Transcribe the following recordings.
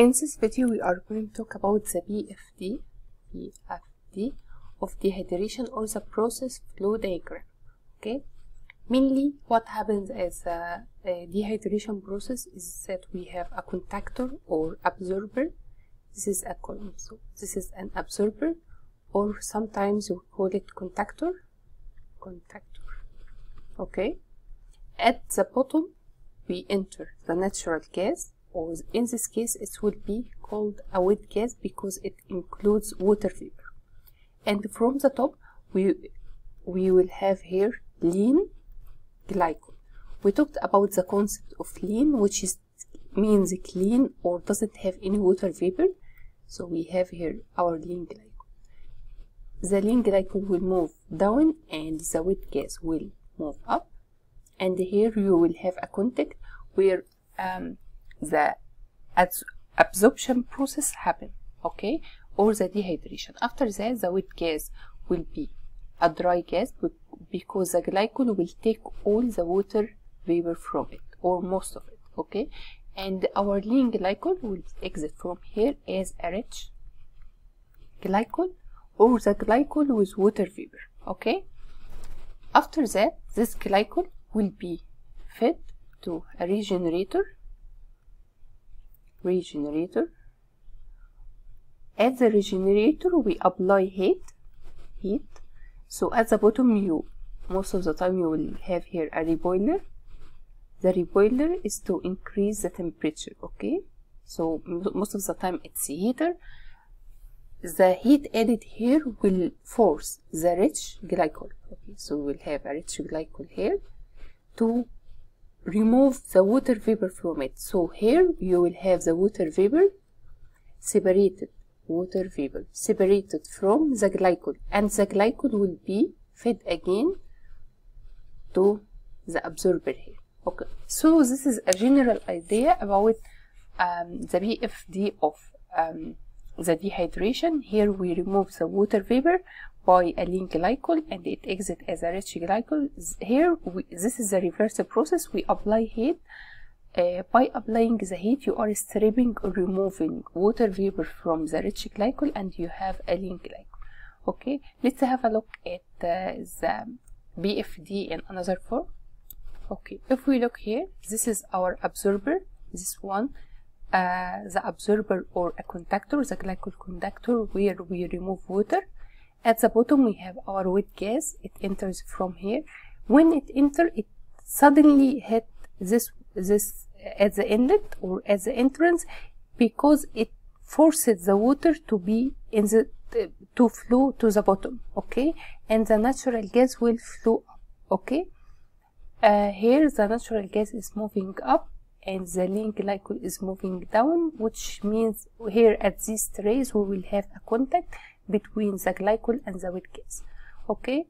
In this video, we are going to talk about the PFD, PFD of dehydration or the process flow diagram. Okay, mainly what happens as a, a dehydration process is that we have a contactor or absorber. This is a column, so this is an absorber, or sometimes we call it contactor. Contactor. Okay, at the bottom we enter the natural gas or in this case it will be called a wet gas because it includes water vapor. And from the top we we will have here lean glycol. We talked about the concept of lean which is means clean or doesn't have any water vapor. So we have here our lean glycol. The lean glycol will move down and the wet gas will move up. And here you will have a contact where um, the absorption process happen okay? Or the dehydration. After that the wet gas will be a dry gas because the glycol will take all the water vapor from it or most of it okay? And our lean glycol will exit from here as a rich glycol or the glycol with water vapor okay? After that this glycol will be fed to a regenerator regenerator. At the regenerator we apply heat heat. So at the bottom you most of the time you will have here a reboiler. The reboiler is to increase the temperature okay? So most of the time it's a heater. The heat added here will force the rich glycol okay? So we'll have a rich glycol here to remove the water vapor from it. So here you will have the water vapor separated water vapor separated from the glycol. And the glycol will be fed again to the absorber here. Okay. So this is a general idea about um, the PFD of um, the dehydration here we remove the water vapor by a lean glycol and it exits as a rich glycol. Here, we, this is the reverse process. We apply heat. Uh, by applying the heat, you are stripping removing water vapor from the rich glycol and you have a lean glycol. Okay, let's have a look at uh, the PFD in another form. Okay, if we look here, this is our absorber, this one, uh, the absorber or a contactor, the glycol contactor where we remove water. At the bottom we have our wet gas. It enters from here. When it enters, it suddenly hit this this at the inlet or at the entrance because it forces the water to be in the to flow to the bottom okay? And the natural gas will flow okay? Uh, here the natural gas is moving up and the lean glycol is moving down which means here at this trace we will have a contact between the glycol and the wet gas okay?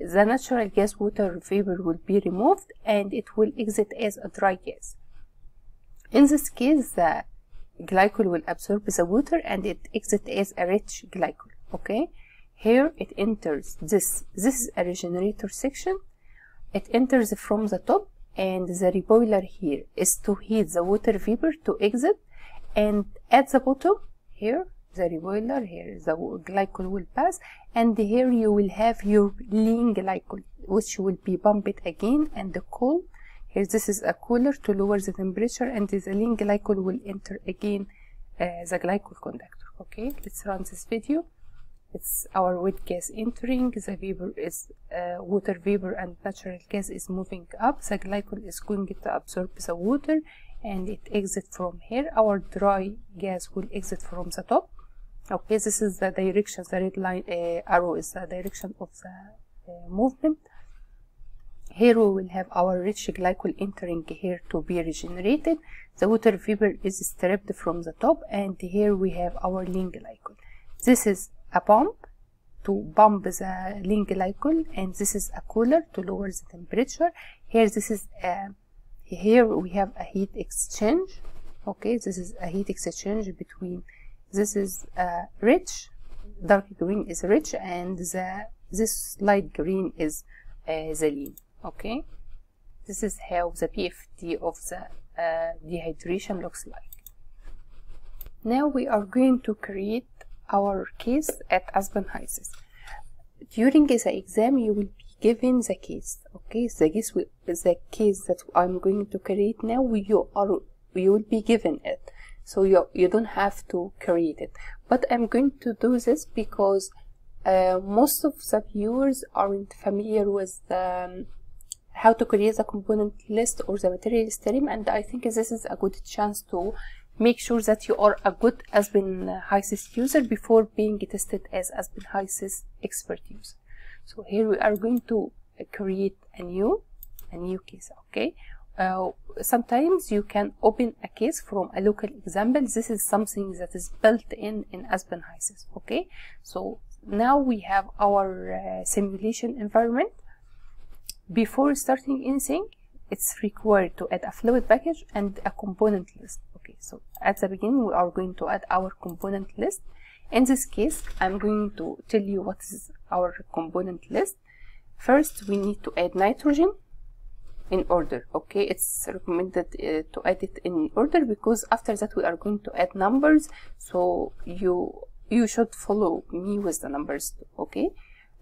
The natural gas water vapor will be removed and it will exit as a dry gas. In this case the glycol will absorb the water and it exits as a rich glycol okay? Here it enters this this is a regenerator section. It enters from the top and the reboiler here is to heat the water vapor to exit. And at the bottom here the reboiler here the glycol will pass. And here you will have your lean glycol which will be pumped again and the cool. Here this is a cooler to lower the temperature and the lean glycol will enter again uh, the glycol contactor. Okay let's run this video it's our wet gas entering the vapor is uh, water vapor and natural gas is moving up. The glycol is going to absorb the water and it exit from here. Our dry gas will exit from the top. Okay this is the direction the red line uh, arrow is the direction of the uh, movement. Here we will have our rich glycol entering here to be regenerated. The water vapor is stripped from the top and here we have our lean glycol. This is a pump to pump the lean glycol and this is a cooler to lower the temperature. Here this is a, here we have a heat exchange. Okay this is a heat exchange between this is uh, rich dark green is rich and the this light green is uh, the lean. Okay this is how the PFD of the uh, dehydration looks like. Now we are going to create our case at Aspen HYSYS. During the exam, you will be given the case. Okay, the case, we, the case that I'm going to create now, you are you will be given it, so you you don't have to create it. But I'm going to do this because uh, most of the viewers aren't familiar with um, how to create the component list or the material stream, and I think this is a good chance to make sure that you are a good Aspen HYSYS user before being tested as Aspen HYSYS expert user. So here we are going to create a new, a new case, okay? Uh, sometimes you can open a case from a local example. This is something that is built in in Aspen HYSYS, okay? So now we have our uh, simulation environment. Before starting anything, it's required to add a fluid package and a component list okay so at the beginning we are going to add our component list. In this case i'm going to tell you what is our component list. First we need to add nitrogen in order okay? It's recommended uh, to add it in order because after that we are going to add numbers. So you you should follow me with the numbers okay?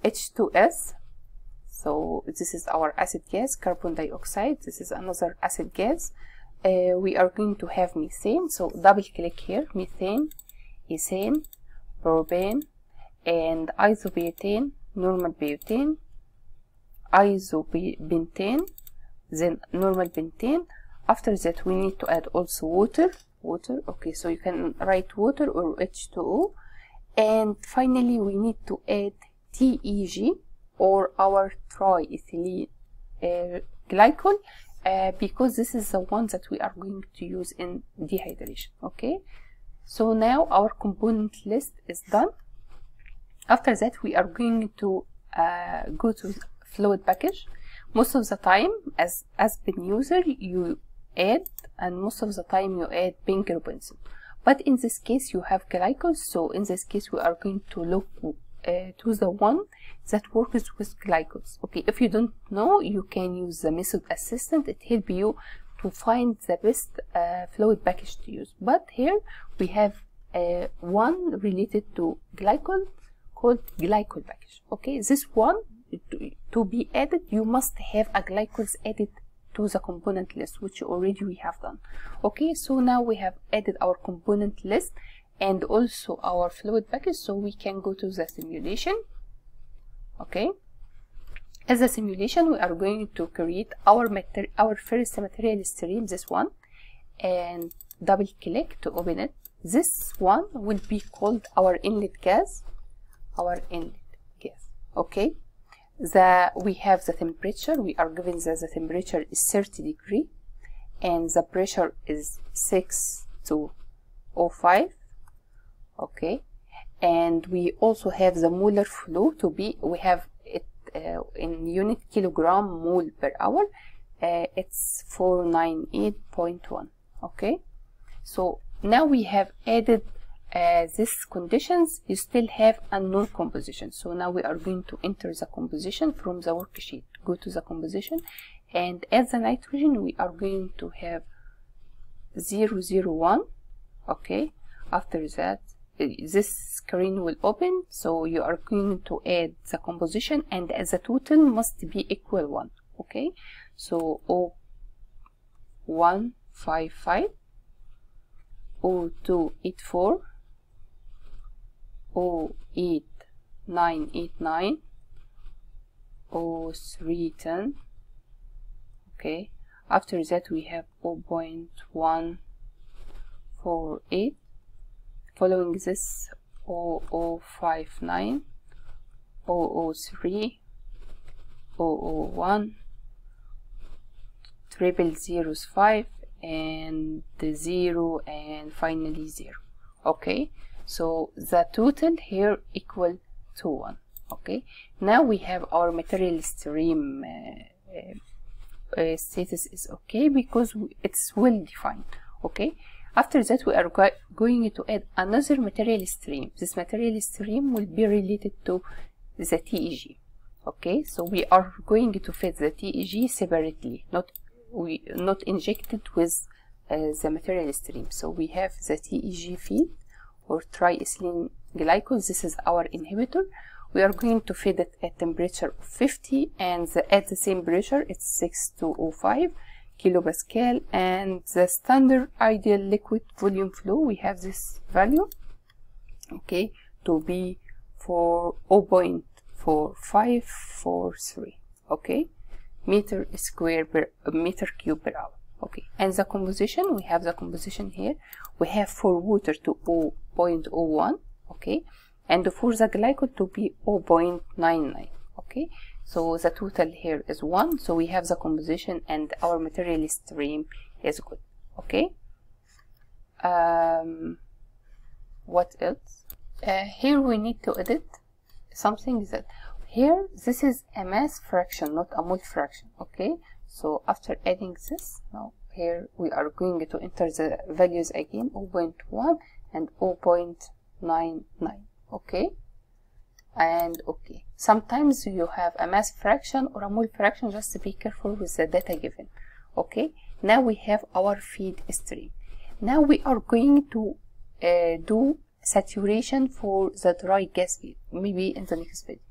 H2s so this is our acid gas carbon dioxide. This is another acid gas uh, we are going to have methane so double click here methane ethane propane and isobutane normal butane isopentane then normal pentane after that we need to add also water water okay so you can write water or H2O and finally we need to add TEG or our triethylene uh, glycol uh, because this is the one that we are going to use in dehydration okay? So now our component list is done. After that we are going to uh, go to fluid package. Most of the time as as Aspen user you add and most of the time you add benzene but in this case you have glycol so in this case we are going to look uh, to the one that works with glycols. Okay if you don't know you can use the method assistant. It help you to find the best uh, fluid package to use. But here we have uh, one related to glycol called glycol package. Okay this one to, be added you must have a glycols added to the component list which already we have done. Okay so now we have added our component list and also our fluid package so we can go to the simulation. Okay. As a simulation we are going to create our our first material stream this one and double click to open it. This one will be called our inlet gas our inlet gas. Okay. The we have the temperature we are given that the temperature is 30 degree and the pressure is 6 to 05 okay. And we also have the molar flow to be we have it uh, in unit kilogram mole per hour. Uh, it's 498.1 okay. So now we have added uh, these conditions. You still have unknown composition. So now we are going to enter the composition from the worksheet. Go to the composition. And as the nitrogen we are going to have 001 okay. After that this screen will open so you are going to add the composition and as a total must be equal 1 okay? So 0 1 5 5 0 2 8 4 0 8 9 8 9 0 3 10 okay? After that we have 0 0.148 following this 0059 003 001 triple zeros 5 and the 0 and finally 0 okay? So the total here equal to 1 okay? Now we have our material stream uh, uh, uh, status is okay because it's well defined. Okay after that, we are go going to add another material stream. This material stream will be related to the TEG. Okay, so we are going to feed the TEG separately, not we not injected with uh, the material stream so we have the TEG feed or triethylene glycol this is our inhibitor we are going to feed it at a temperature of 50 and the, at the same pressure it's 6205 kilopascal and the standard ideal liquid volume flow we have this value okay to be for 0.4543 okay meter square per uh, meter cube per hour okay. And the composition we have the composition here we have for water to 0.01 okay and for the glycol to be 0.99 okay so the total here is 1 so we have the composition and our material stream is good. Okay. Um, what else? Uh, here we need to edit something is that here this is a mass fraction not a mole fraction. Okay. So after adding this now here we are going to enter the values again 0.1 and 0.99 okay and okay. Sometimes you have a mass fraction or a mole fraction just be careful with the data given. Okay? Now we have our feed stream. Now we are going to uh, do saturation for the dry gas maybe in the next video